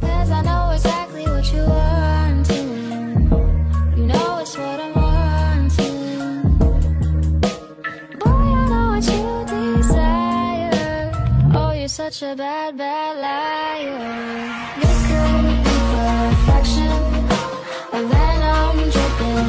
Cause I know exactly what you are You know it's what I'm oh, such a bad, bad liar. This could be perfection, but then I'm dripping.